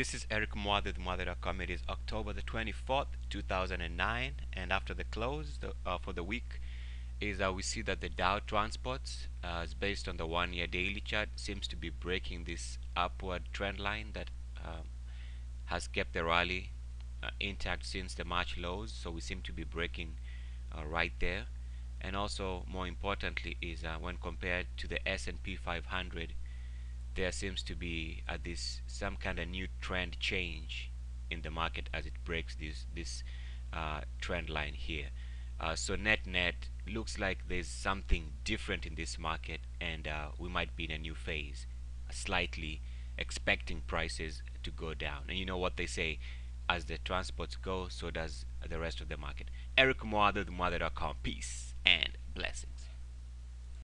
This is Eric Muathe, Muathe.com. It is October the 24th, 2009, and after the close the, uh, for the week is uh, we see that the Dow Transports, uh, is based on the one-year daily chart, seems to be breaking this upward trend line that um, has kept the rally uh, intact since the March lows. So we seem to be breaking uh, right there, and also more importantly is uh, when compared to the S&P 500 there seems to be at this some kind of new trend change in the market as it breaks this this uh, trend line here. Uh, so net net looks like there's something different in this market and uh, we might be in a new phase slightly expecting prices to go down. And you know what they say as the transports go so does the rest of the market. Eric Moada the Muathe.com peace and